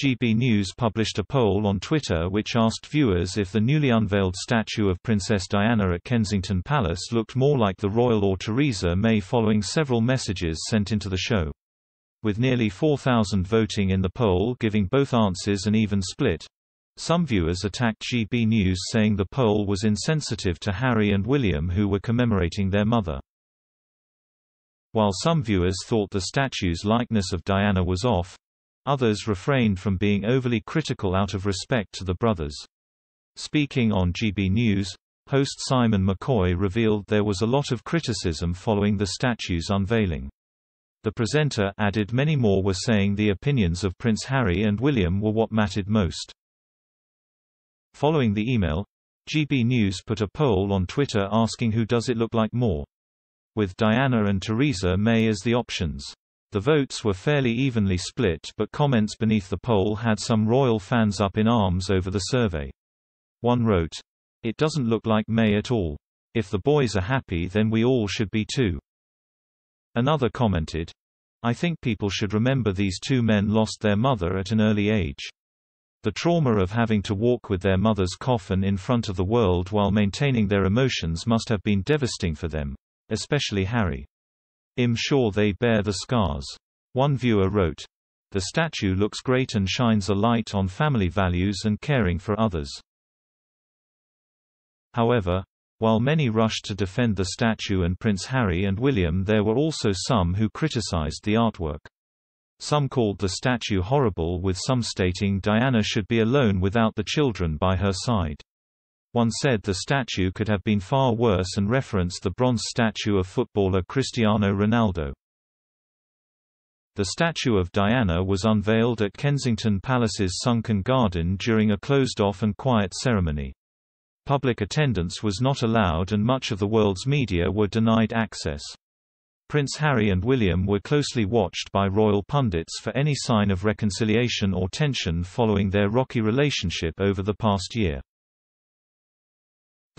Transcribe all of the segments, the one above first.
GB News published a poll on Twitter which asked viewers if the newly unveiled statue of Princess Diana at Kensington Palace looked more like the royal or Theresa May following several messages sent into the show. With nearly 4,000 voting in the poll giving both answers an even split, some viewers attacked GB News saying the poll was insensitive to Harry and William who were commemorating their mother. While some viewers thought the statue's likeness of Diana was off, Others refrained from being overly critical out of respect to the brothers. Speaking on GB News, host Simon McCoy revealed there was a lot of criticism following the statue's unveiling. The presenter added many more were saying the opinions of Prince Harry and William were what mattered most. Following the email, GB News put a poll on Twitter asking who does it look like more. With Diana and Theresa May as the options. The votes were fairly evenly split but comments beneath the poll had some royal fans up in arms over the survey. One wrote, It doesn't look like May at all. If the boys are happy then we all should be too. Another commented, I think people should remember these two men lost their mother at an early age. The trauma of having to walk with their mother's coffin in front of the world while maintaining their emotions must have been devastating for them, especially Harry. I'm sure they bear the scars. One viewer wrote, The statue looks great and shines a light on family values and caring for others. However, while many rushed to defend the statue and Prince Harry and William there were also some who criticized the artwork. Some called the statue horrible with some stating Diana should be alone without the children by her side. One said the statue could have been far worse and referenced the bronze statue of footballer Cristiano Ronaldo. The statue of Diana was unveiled at Kensington Palace's sunken garden during a closed-off and quiet ceremony. Public attendance was not allowed and much of the world's media were denied access. Prince Harry and William were closely watched by royal pundits for any sign of reconciliation or tension following their rocky relationship over the past year.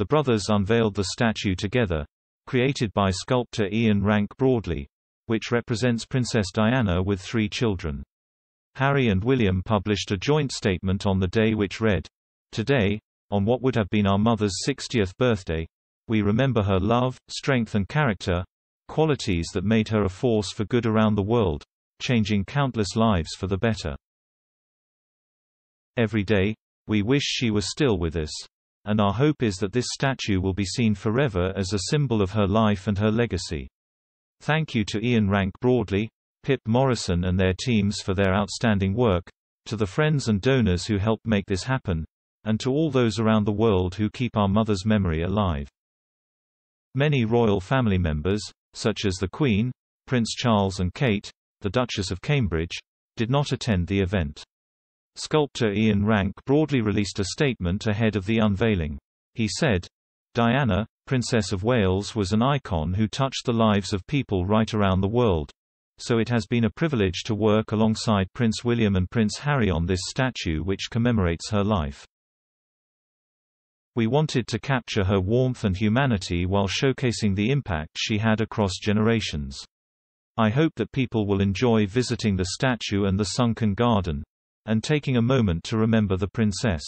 The brothers unveiled the statue together, created by sculptor Ian Rank Broadley, which represents Princess Diana with three children. Harry and William published a joint statement on the day which read, Today, on what would have been our mother's 60th birthday, we remember her love, strength and character, qualities that made her a force for good around the world, changing countless lives for the better. Every day, we wish she was still with us and our hope is that this statue will be seen forever as a symbol of her life and her legacy. Thank you to Ian Rank Broadley, Pip Morrison and their teams for their outstanding work, to the friends and donors who helped make this happen, and to all those around the world who keep our mother's memory alive. Many royal family members, such as the Queen, Prince Charles and Kate, the Duchess of Cambridge, did not attend the event. Sculptor Ian Rank Broadley released a statement ahead of the unveiling. He said, Diana, Princess of Wales was an icon who touched the lives of people right around the world. So it has been a privilege to work alongside Prince William and Prince Harry on this statue which commemorates her life. We wanted to capture her warmth and humanity while showcasing the impact she had across generations. I hope that people will enjoy visiting the statue and the sunken garden and taking a moment to remember the princess.